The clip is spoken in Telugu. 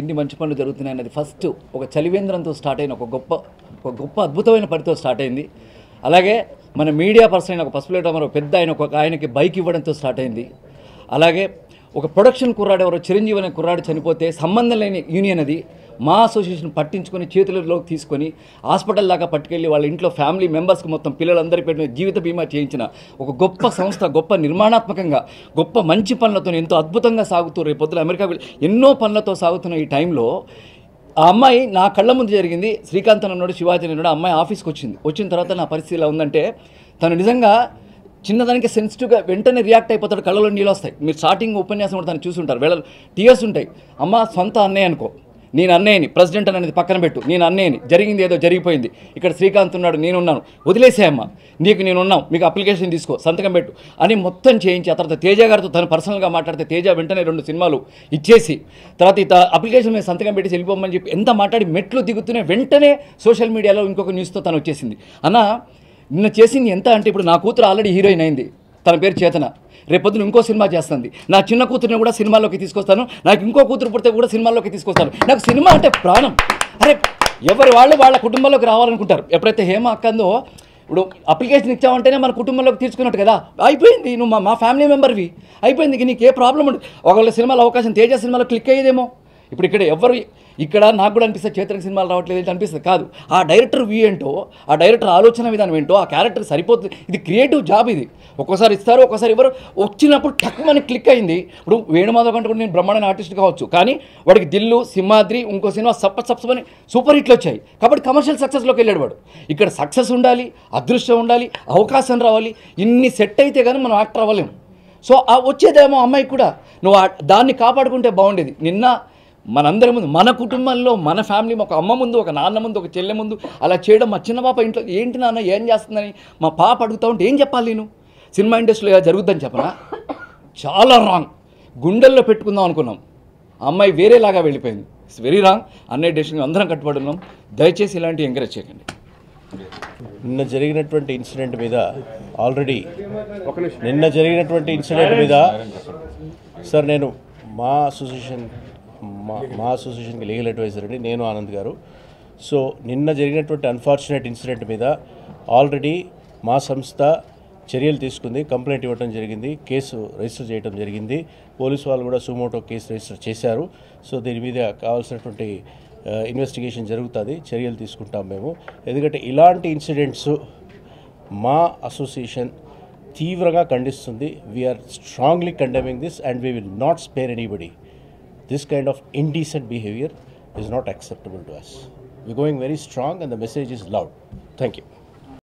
ఎన్ని మంచి పనులు జరుగుతున్నాయి అన్నది ఫస్ట్ ఒక చలివేంద్రంతో స్టార్ట్ అయిన ఒక గొప్ప ఒక గొప్ప అద్భుతమైన పనితో స్టార్ట్ అయింది. అలాగే మన మీడియా పర్సన్ అయిన ఒక పసుపులేట మరో పెద్ద ఆయన ఒక ఆయనకి బైక్ ఇవ్వడంతో స్టార్ట్ అయింది. అలాగే ఒక ప్రొడక్షన్ కుర్రాడు ఎవరో చిరంజీవి అనే కుర్రాడు చనిపోతే సంబంధం లేని యూనియన్ అది. మా అసోసియేషన్ పట్టించుకొని చేతులలోకి తీసుకొని హాస్పిటల్ దాకా పట్టుకెళ్ళి వాళ్ళ ఇంట్లో ఫ్యామిలీ మెంబర్స్కి మొత్తం పిల్లలందరి పెట్టిన జీవిత బీమా చేయించిన ఒక గొప్ప సంస్థ గొప్ప నిర్మాణాత్మకంగా గొప్ప మంచి పనులతో ఎంతో అద్భుతంగా సాగుతూ రేపు పొద్దున అమెరికా ఎన్నో పనులతో సాగుతున్న ఈ టైంలో ఆ అమ్మాయి నా కళ్ళ ముందు జరిగింది. శ్రీకాంత్ అన్నాడు శివాజీ అన్నాడు ఆ అమ్మాయి ఆఫీస్కి వచ్చింది. వచ్చిన తర్వాత నా పరిస్థితి ఎలా ఉందంటే తను నిజంగా చిన్నదానికి సెన్సిటివ్గా వెంటనే రియాక్ట్ అయిపోతాడు కళ్ళలో నీళ్ళు వస్తాయి. మీరు స్టార్టింగ్ ఉపన్యాసం కూడా తను చూసుంటారు. వేళ టీయర్స్ ఉంటాయి. అమ్మ సొంత అన్నయ్య అనుకో. నేను అన్నయ్యని ప్రెసిడెంట్ అనేది పక్కన పెట్టు. నేను అన్నయ్యని. జరిగింది ఏదో జరిగిపోయింది. ఇక్కడ శ్రీకాంత్ ఉన్నాడు నేనున్నాను. వదిలేసేయమ్మా. నీకు నేను ఉన్నాం మీకు అప్లికేషన్ తీసుకో సంతకం పెట్టు అని మొత్తం చేయించి ఆ తర్వాత తేజ గారితో తను పర్సనల్గా మాట్లాడితే తేజ వెంటనే రెండు సినిమాలు ఇచ్చేసి తర్వాత ఇత అప్లికేషన్ మీద సంతకం పెట్టి వెళ్ళిపోమని చెప్పి ఎంత మాట్లాడి మెట్లు దిగుతూనే వెంటనే సోషల్ మీడియాలో ఇంకొక న్యూస్తో తను వచ్చేసింది. అన్న నిన్న చేసింది ఎంత అంటే ఇప్పుడు నా కూతురు ఆల్రెడీ హీరోయిన్ అయింది. తన పేరు చేతన. రేపొద్దున ఇంకో సినిమా చేస్తుంది. నా చిన్న కూతురుని కూడా సినిమాల్లోకి తీసుకొస్తాను. నాకు ఇంకో కూతురు పుడితే కూడా సినిమాల్లోకి తీసుకొస్తాను. నాకు సినిమా అంటే ప్రాణం. అరే ఎవరి వాళ్ళు వాళ్ళ కుటుంబంలోకి రావాలనుకుంటారు. ఎప్పుడైతే హేమ అక్కందో ఇప్పుడు అప్లికేషన్ ఇచ్చావంటేనే మన కుటుంబంలోకి తీసుకున్నట్టు కదా. అయిపోయింది. నువ్వు మా ఫ్యామిలీ మెంబర్వి. అయిపోయింది. నీకు ఏ ప్రాబ్లం ఉండదు ఒకవేళ సినిమాలో అవకాశం తేజ సినిమాలో క్లిక్ అయ్యేదేమో. ఇప్పుడు ఇక్కడ ఎవరు ఇక్కడ నాకు కూడా అనిపిస్తుంది చేతనకి సినిమాలు రావట్లేదు ఏంటి అనిపిస్తుంది? కాదు. ఆ డైరెక్టర్ వ్యూ ఏంటో ఆ డైరెక్టర్ ఆలోచన విధానం ఏంటో ఆ క్యారెక్టర్ సరిపోతుంది ఇది క్రియేటివ్ జాబ్ ఇది. ఒక్కోసారి ఇస్తారు ఒక్కోసారి ఎవరు వచ్చినప్పుడు టక్మని క్లిక్ అయింది. ఇప్పుడు వేణుమాధవ్ కంటే కూడా నేను బ్రహ్మాండమైన ఆర్టిస్ట్ కావచ్చు. కానీ వాడికి దిల్లు సింహాద్రి ఇంకో సినిమా సప్ప సప్సమని సూపర్ హిట్లు వచ్చాయి. కాబట్టి కమర్షియల్ సక్సెస్లోకి వెళ్ళాడు వాడు. ఇక్కడ సక్సెస్ ఉండాలి అదృష్టం ఉండాలి అవకాశం రావాలి. ఇన్ని సెట్ అయితే కానీ మనం యాక్టర్ అవ్వలేము సో ఆ వచ్చేదేమో అమ్మాయికి కూడా. నువ్వు ఆ- దాన్ని కాపాడుకుంటే బాగుండేది. నిన్న మనందరి ముందు మన కుటుంబంలో మన ఫ్యామిలీ ఒక అమ్మ ముందు ఒక నాన్న ముందు ఒక చెల్లె ముందు అలా చేయడం మా చిన్న పాప ఇంట్లో ఏంటి నాన్న ఏం చేస్తుందని? మా పాప అడుగుతా ఉంటే ఏం చెప్పాలి నేను? సినిమా ఇండస్ట్రీలో ఇలా జరుగుద్దని చెప్పనా? చాలా రాంగ్ గుండెల్లో పెట్టుకుందాం అనుకున్నాం. అమ్మాయి వేరేలాగా వెళ్ళిపోయింది. ఇట్స్ వెరీ రాంగ్ అన్నయ్య డెసిషన్ అందరం కట్టుబడి ఉన్నాం. దయచేసి ఇలాంటివి ఎంకరేజ్ చేయకండి. నిన్న జరిగినటువంటి ఇన్సిడెంట్ మీద ఆల్రెడీ నిన్న జరిగినటువంటి ఇన్సిడెంట్ మీద సార్ నేను మా అసోసియేషన్ మా మా అసోసియేషన్కి లీగల్ అడ్వైజర్ అండి నేను ఆనంద్ గారు. సో నిన్న జరిగినటువంటి అన్ఫార్చునేట్ ఇన్సిడెంట్ మీద ఆల్రెడీ మా సంస్థ చర్యలు తీసుకుంది కంప్లైంట్ ఇవ్వడం జరిగింది కేసు రిజిస్టర్ చేయడం జరిగింది. పోలీసు వాళ్ళు కూడా సుమోటో కేసు రిజిస్టర్ చేశారు. సో దీని మీద కావాల్సినటువంటి ఇన్వెస్టిగేషన్ జరుగుతుంది చర్యలు తీసుకుంటాం మేము. ఎందుకంటే ఇలాంటి ఇన్సిడెంట్స్ మా అసోసియేషన్ తీవ్రంగా ఖండిస్తుంది. We're strongly condemning this and we will not spare anybody this kind of indecent behavior is not acceptable to us. We're going very strong and the message is loud. Thank you.